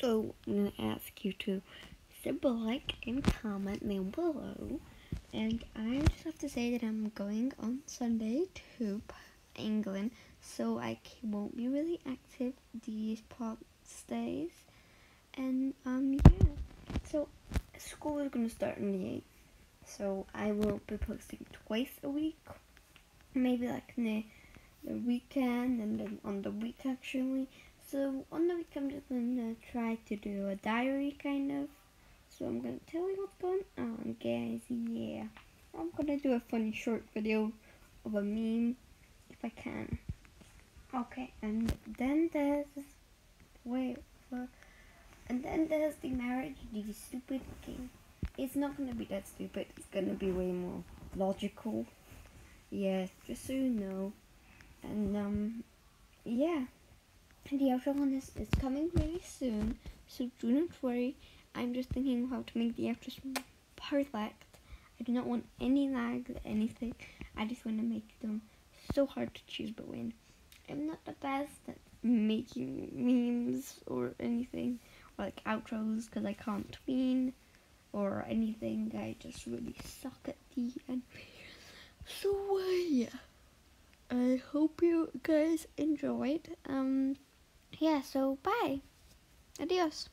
So I'm gonna ask you to sub like and comment down below. And I just have to say that I'm going on Sunday to England, so I won't be really active these past days. And um yeah, so school is gonna start on the 8th, so I will be posting twice a week, maybe like the the weekend and then on the week actually. So on the week I'm just gonna try to do a diary kind of. So I'm gonna tell you what's going on guys, yeah. I'm gonna do a funny short video of a meme if I can. Okay, and then there's wait and then there's the marriage, the stupid game. It's not gonna be that stupid, it's gonna be way more logical. Yeah, just so you know. And um yeah. The outro on this is coming really soon, so do not worry. I'm just thinking how to make the outro perfect. I do not want any lag, or anything. I just want to make them so hard to choose but win. I'm not the best at making memes or anything, or like outros, because I can't tween or anything. I just really suck at the end. So, uh, yeah. I hope you guys enjoyed. Um, yeah, so bye. Adios.